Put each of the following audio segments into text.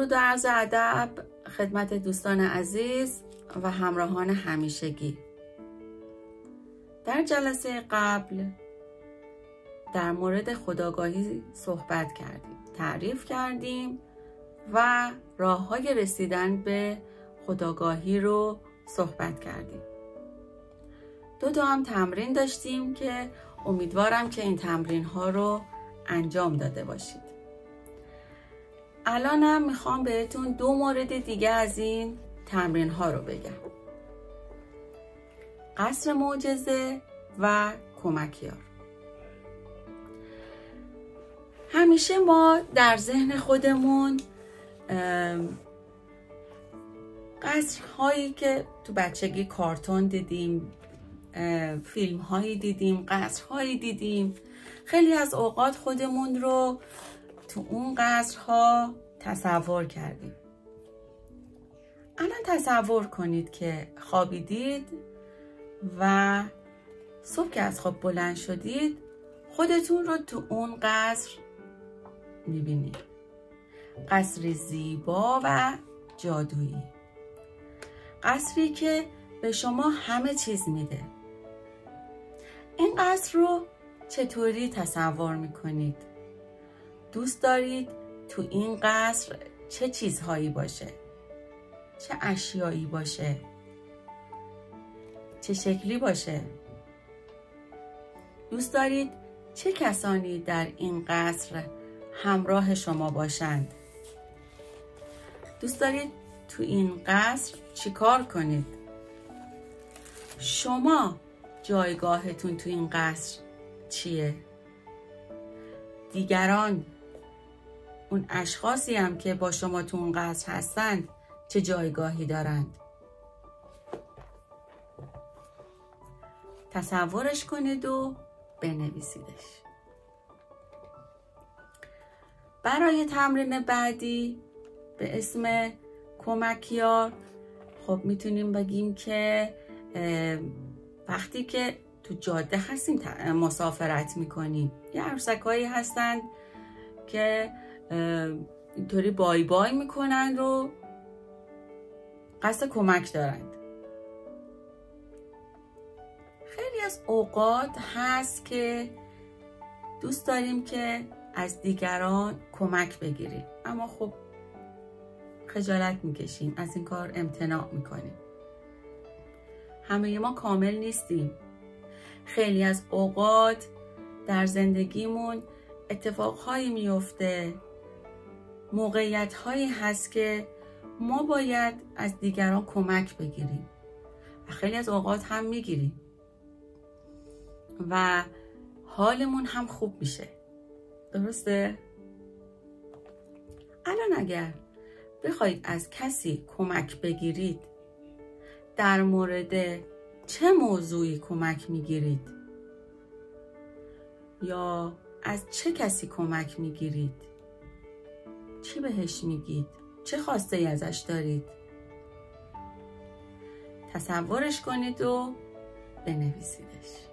درود و عرض ادب خدمت دوستان عزیز و همراهان همیشگی. در جلسه قبل در مورد خداگاهی صحبت کردیم تعریف کردیم و راه های رسیدن به خداگاهی رو صحبت کردیم. دو تا هم تمرین داشتیم که امیدوارم که این تمرین ها رو انجام داده باشید. الانم می‌خوام بهتون دو مورد دیگه از این تمرین ها رو بگم. قصر معجزه و کمکیار همیشه ما در ذهن خودمون قصر هایی که تو بچگی کارتون دیدیم فیلم هایی دیدیم قصر هایی دیدیم خیلی از اوقات خودمون رو تو اون قصرها تصور کردیم. الان تصور کنید که خوابیدید و صبح که از خواب بلند شدید خودتون رو تو اون قصر می‌بینید. قصری زیبا و جادویی. قصری که به شما همه چیز میده. این قصر رو چطوری تصور می‌کنید؟ دوست دارید تو این قصر چه چیزهایی باشه؟ چه اشیایی باشه؟ چه شکلی باشه؟ دوست دارید چه کسانی در این قصر همراه شما باشند؟ دوست دارید تو این قصر چیکار کنید؟ شما جایگاهتون تو این قصر چیه؟ دیگران اون اشخاصی هم که با شما تو اون قصر هستند چه جایگاهی دارند؟ تصورش کنید و بنویسیدش برای تمرین بعدی به اسم کمکیار خب می‌تونیم بگیم که وقتی که تو جاده هستیم مسافرت می‌کنیم یه عروسک هایی هستند که اینطوری بای بای می‌کنند و قصد کمک دارند. خیلی از اوقات هست که دوست داریم که از دیگران کمک بگیریم. اما خب خجالت می‌کشیم از این کار امتناع می‌کنیم. همه ما کامل نیستیم. خیلی از اوقات در زندگیمون اتفاقهایی میفته موقعیت هایی هست که ما باید از دیگران کمک بگیریم. و خیلی از اوقات هم می‌گیریم. و حالمون هم خوب میشه. درسته؟ الان اگر بخواید از کسی کمک بگیرید در مورد چه موضوعی کمک می‌گیرید؟ یا از چه کسی کمک می‌گیرید؟ چی بهش میگید؟ چه خواسته ای ازش دارید؟ تصورش کنید و بنویسیدش.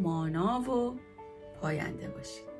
مانا و پاینده باشید.